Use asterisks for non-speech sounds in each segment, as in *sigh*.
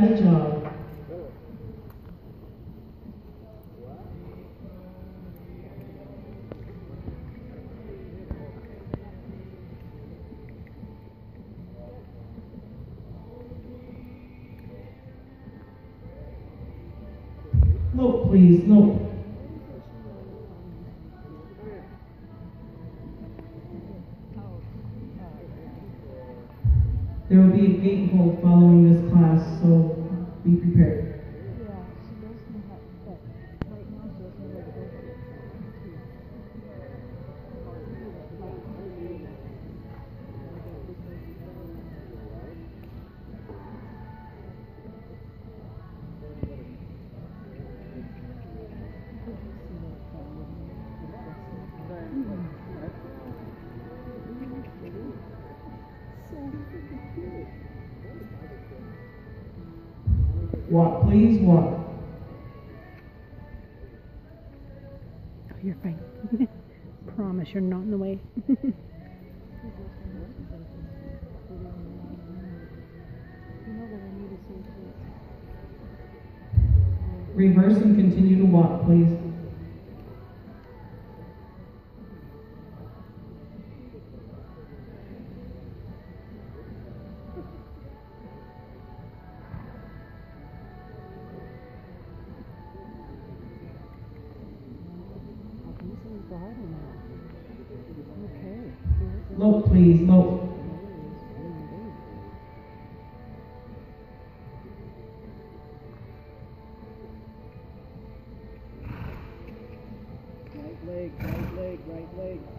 No, Job. Look, please, look. There will be a gate following this class, so be prepared. Walk, please, walk. Oh, you're fine. *laughs* Promise you're not in the way. *laughs* You know that I need to say to Reverse and continue to walk, please. Please, look. Right leg, right leg, right leg.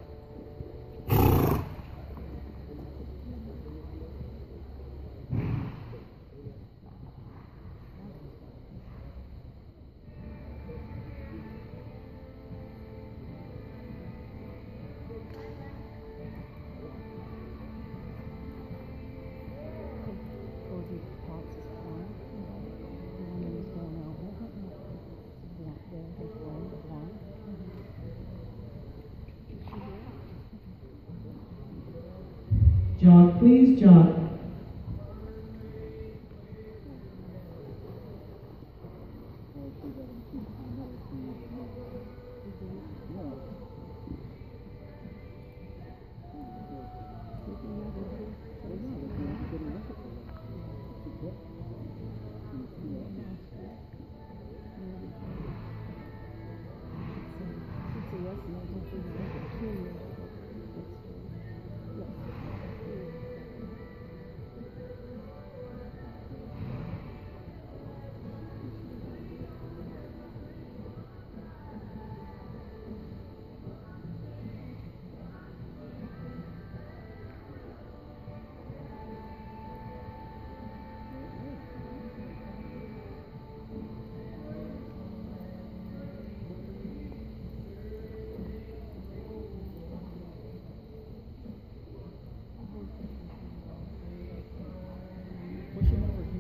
Please, jog.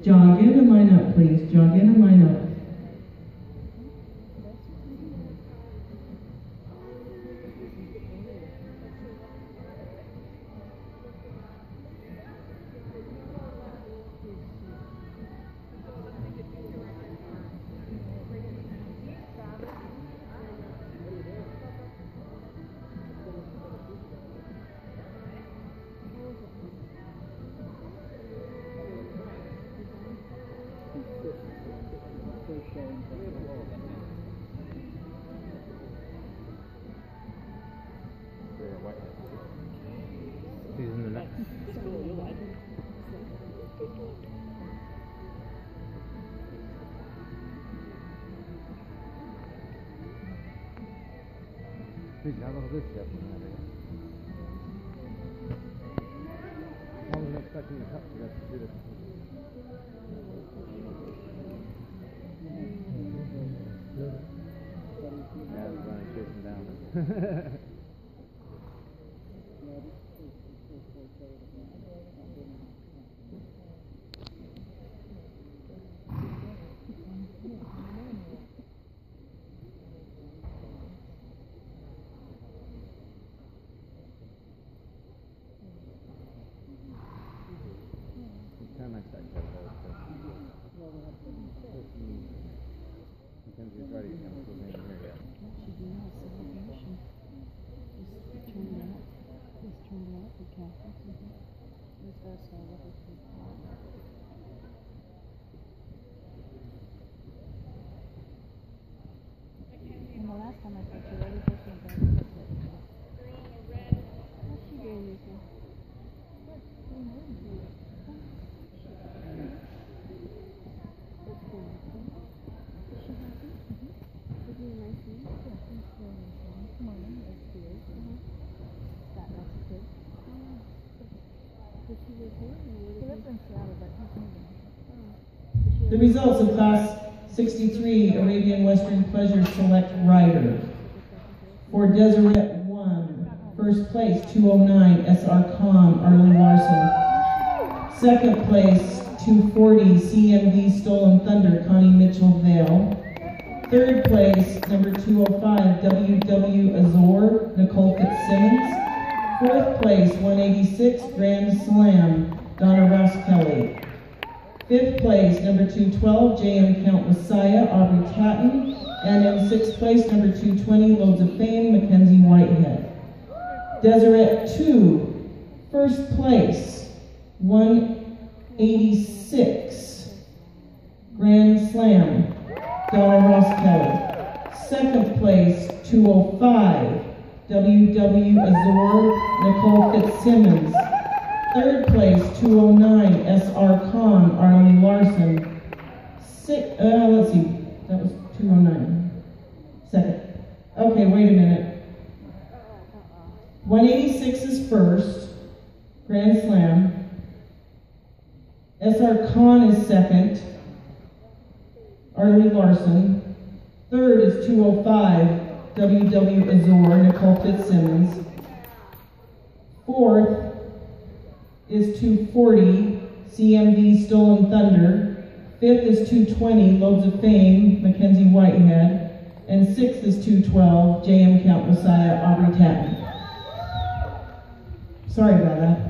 Jog in and line up, please. Jog in and line up. Wasn't expecting the cup to get to shoot it. Yeah, I was running chasing down. *laughs* The results of Class 63 Arabian Western Pleasure Select Rider. For Deseret 1, first place 209 SR Khan Arlie Larson. Second place 240 CMV Stolen Thunder Connie Mitchell Vale. Third place number 205 WW Azor Nicole Fitzsimmons. Fourth place 186 Grand Slam Donna Ross Kelly. Fifth place, number 212, JM Count Messiah, Aubrey Tatton. And in sixth place, number 220, Loads of Fame, Mackenzie Whitehead. Deseret 2, first place, 186, Grand Slam, Donna Ross Kelly. Second place, 205, WW Azor, Nicole Fitzsimmons. Third place, 209, SR Khan, Arlie Larson. Six, uh, let's see, that was 209. Second. Okay, wait a minute. 186 is first, Grand Slam. SR Khan is second, Arlie Larson. Third is 205, WW Azor, Nicole Fitzsimmons. Fourth is 240, CMV Stolen Thunder. Fifth is 220, Loads of Fame, Mackenzie Whitehead. And sixth is 212, JM Count Messiah, Aubrey Tatton. Sorry about that.